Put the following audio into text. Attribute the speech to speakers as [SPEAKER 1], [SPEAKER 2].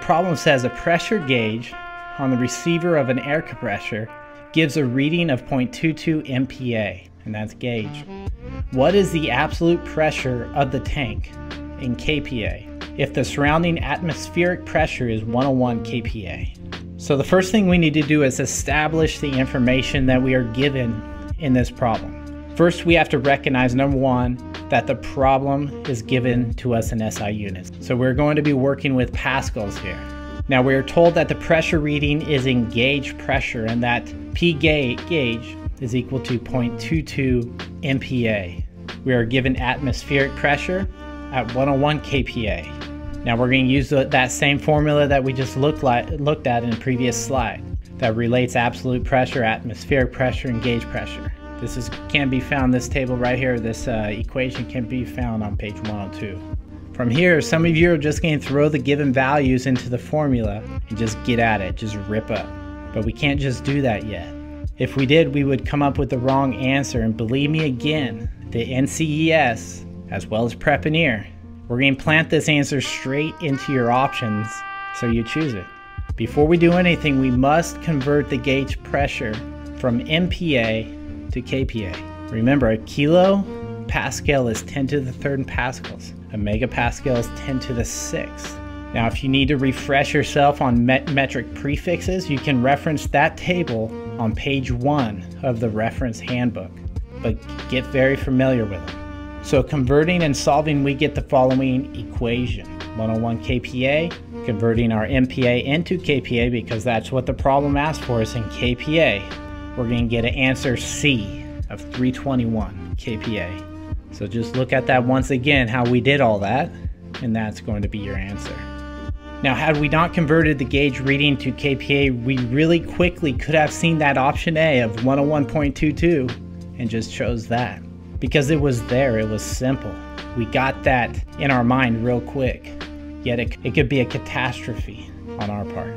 [SPEAKER 1] problem says a pressure gauge on the receiver of an air compressor gives a reading of 0.22 MPa, and that's gauge. What is the absolute pressure of the tank in kPa if the surrounding atmospheric pressure is 101 kPa? So the first thing we need to do is establish the information that we are given in this problem. First, we have to recognize number one, that the problem is given to us in SI units. So we're going to be working with pascals here. Now we are told that the pressure reading is in gauge pressure and that P gauge is equal to 0.22 MPa. We are given atmospheric pressure at 101 kPa. Now we're going to use that same formula that we just looked, like, looked at in the previous slide that relates absolute pressure, atmospheric pressure, and gauge pressure. This is can be found, this table right here, this uh, equation can be found on page 102. From here, some of you are just going to throw the given values into the formula and just get at it, just rip up. But we can't just do that yet. If we did, we would come up with the wrong answer. And believe me again, the NCEES, as well as Prepineer, we're going to plant this answer straight into your options so you choose it. Before we do anything, we must convert the gauge pressure from MPa to kPa. Remember, a kilo pascal is 10 to the third in pascals. A megapascal is 10 to the sixth. Now, if you need to refresh yourself on met metric prefixes, you can reference that table on page one of the reference handbook, but get very familiar with them. So converting and solving, we get the following equation. 101 kPa, converting our MPa into kPa because that's what the problem asked for us in kPa we're going to get an answer C of 321 kPa. So just look at that once again, how we did all that, and that's going to be your answer. Now, had we not converted the gauge reading to kPa, we really quickly could have seen that option A of 101.22 and just chose that. Because it was there, it was simple. We got that in our mind real quick. Yet it, it could be a catastrophe on our part.